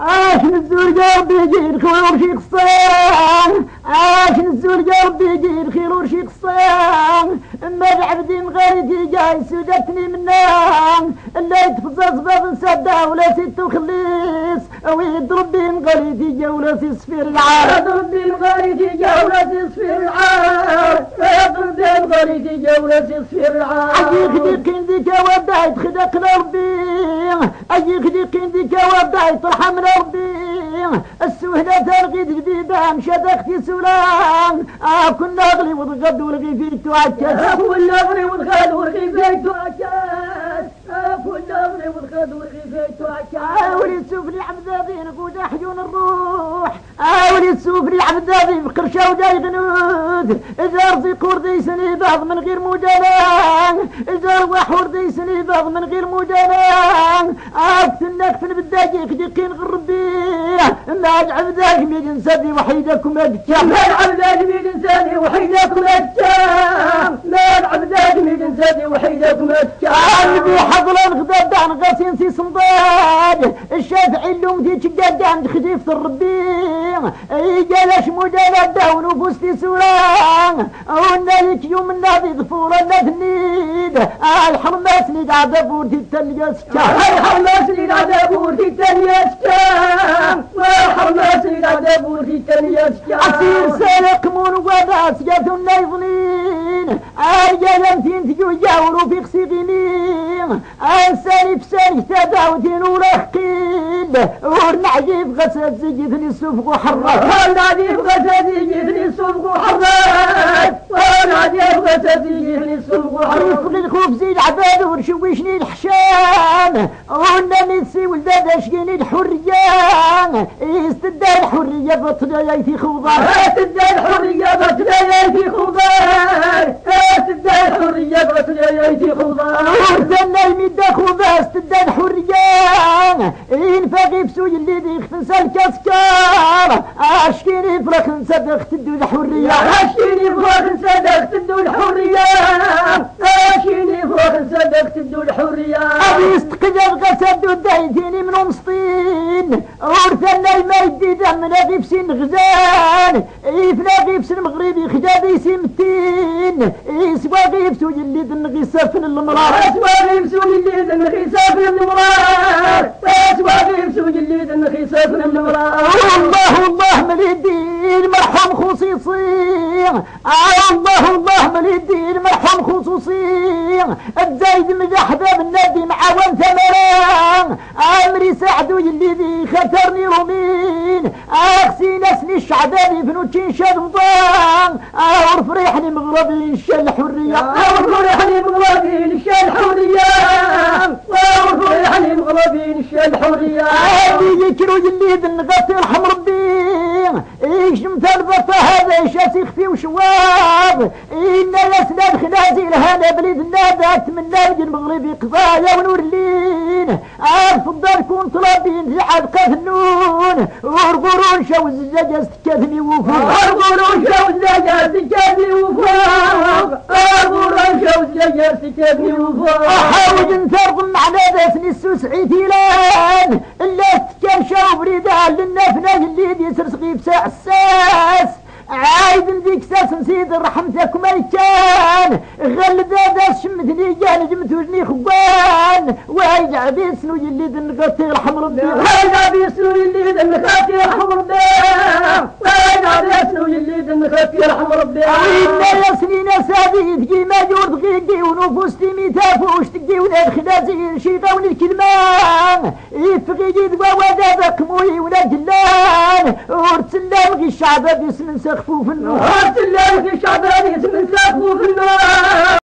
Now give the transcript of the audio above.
عاش نزول قلبي يجي الخير ورشي قصان عاش نزول قلبي يجي الخير ورشي قصان أما العبد مغارتي جاي سودتني منان اللي يتفزز باب نسدع ولا ست وخليس أو يضرب جا ولا سفير العار. يضرب بالغارتي جولة صفير العار. يضرب بالغارتي جولة صفير العار. أي خديق ديك ودايت خدق ربي أي خديق ديك ودايت رحم ربي السهلة تلقيت جديدة مشات أختي سلام آه كنا أغلي وضغد والغي فيك تعكس كل نظري والخد والخيفيت وعكاس كل نظري والخد والخيفيت وعكاس آولي تسوفني حجون الروح. تسوفني عبدابين بقرشة وداي غنود إذا رزق وردي سني بعض من غير مجانا إذا رواح وردي سني بعض من غير مجانا أكتنك في البداجي خديقين غربي. ما عبداك ميد نسدي وحيدكم أدكام ما العبد من انساني وحيدكم اتشام ما العبد من انساني وحيدكم اتشام قلبي حضلا غداد عن غاسين سي صنداد الشافعي اللوم دي تشقاد عند خديفة الربي إي جالش مجالة داون وفوستي سوران. قلنا لك يوم النادي ظفورة نثنيد الحرمة سنيد عذاب ورتي التلقى سكان الحرمة سنيد عذاب ورتي التانية اتشام والحرمة سنيد عذاب ورتي التانية أصير اتشام سارق من وباس جاتو النايضنين أرجال أمتين تجو جاورو في خسيغينين أنساني بساني تداوتين ورخقين ورنعجيب غسل زجتني السفق وحرك والنادي بغسدي جيتني السوق وحرك والنادي بغسدي جيتني السوق وحرك رفق الخوف زيد عباد ورشوشني الحشام. ونمي تسي ولداد اشقيني الحرية استدى الحرية بطل يايتي خوضان تدى الحرية بتلاقي في خضار تدى الحرية بتلاقي في خضار ورثنا المدة خوضاس تدى اللي دي اختنسى الكسكار اشكيني فرق نصدق تدو الحرية. عشيني فوق صدقت تدو الحرية. عشيني فوق صدقت تدو الحرية. أبي استقجر قسد ودايتيني من أمسطين ورثنا الميدي دم سين غزان. إيف نغيب سين مغربي خجابي سمتين إيسوا غيب سوي اللي دن غيسافن المرار أسوأ بسوق اللي ذن خساف من المرار ذن خساف من المرار الله الله مليدين مرحم خصيصي. آه الله الله مليدين مرحم خصوصي الزايد مجح باب النادي معاون ثمران. امري سعدو اللي ذي خطرني رومين اخسي نسني الشعباني فنوتشين شاد مضان آه ورفريحني مغربي الشل الحرية. وفرحني مغربين الشال حورية وفرحني مغربين الشال حورية هذه يكرو اللي دنغطي رحم ربي. إيش متلبط هذا شاسي خفي وشواب. إن الأسنان خنازير هذا بليد النادى أتمنى وجه المغربي قضايا ونور اللين. أفضل كون طلبين زعل قفنون ورقرون شو الزجاجة استكاثني وفوق أرغلون شوز لجا سكابي وفوق أرغلون شوز لجا سكابي وفوق أحاول نترغم على ذاسني السوس عيتيلان إلا استكان شاو بريدان للنفنة اللي دي سرسقي بساع الساس عايد نديك ساس نسيد رحمتك ما كان غل دادا شمتني جان جمت وجني خوان. وايد عبيس نو يلي دنقطي رحم ربي هذا بيسلو اللي ذن خاتي رحم ربي هذا بيسلو اللي ذن خاتي رحم ربي إن يا سنين سابي تجي ما جور دقيقي ونفوس تيمي تافوش تجي ولاد خنازير شيطان الكلمة يفقي جيد وودا كموي ولا جلان. ورتسلام غي الشعب باسم سخفوف النور هات الله في شعبان اسم سقف في النار.